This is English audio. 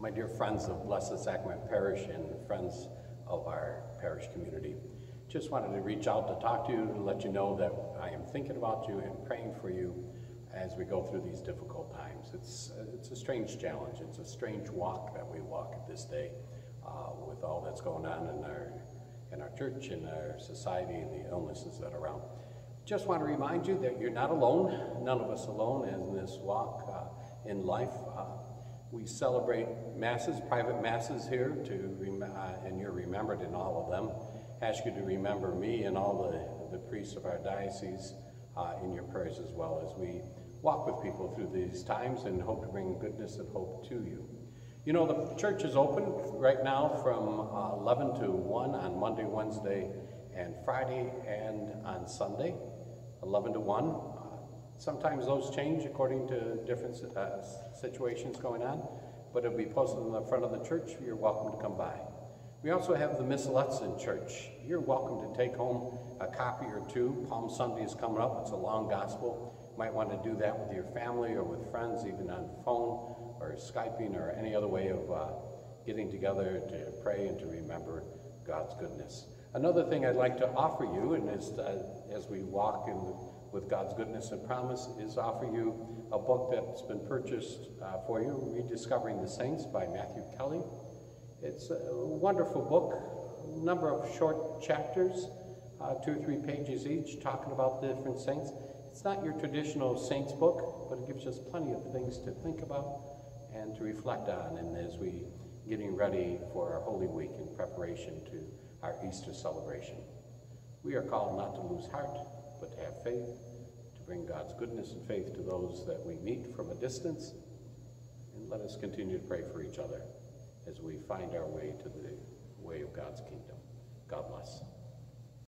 my dear friends of Blessed Sacrament Parish and friends of our parish community. Just wanted to reach out to talk to you and let you know that I am thinking about you and praying for you as we go through these difficult times. It's, it's a strange challenge. It's a strange walk that we walk at this day uh, with all that's going on in our, in our church, in our society, and the illnesses that are around. Just want to remind you that you're not alone, none of us alone in this walk uh, in life. Uh, we celebrate masses, private masses here, to uh, and you're remembered in all of them. Ask you to remember me and all the, the priests of our diocese uh, in your prayers as well as we walk with people through these times and hope to bring goodness and hope to you. You know, the church is open right now from uh, 11 to 1 on Monday, Wednesday, and Friday, and on Sunday, 11 to 1. Sometimes those change according to different uh, situations going on, but it'll be posted in the front of the church. You're welcome to come by. We also have the Miss in church. You're welcome to take home a copy or two. Palm Sunday is coming up. It's a long gospel. You might want to do that with your family or with friends, even on phone or Skyping or any other way of uh, getting together to pray and to remember God's goodness. Another thing I'd like to offer you, and as, uh, as we walk in with God's goodness and promise, is offer you a book that's been purchased uh, for you, Rediscovering the Saints by Matthew Kelly. It's a wonderful book, a number of short chapters, uh, two or three pages each, talking about the different saints. It's not your traditional saints book, but it gives us plenty of things to think about and to reflect on and as we getting ready for our Holy Week in preparation to our Easter celebration. We are called not to lose heart, but to have faith, to bring God's goodness and faith to those that we meet from a distance, and let us continue to pray for each other as we find our way to the way of God's kingdom. God bless.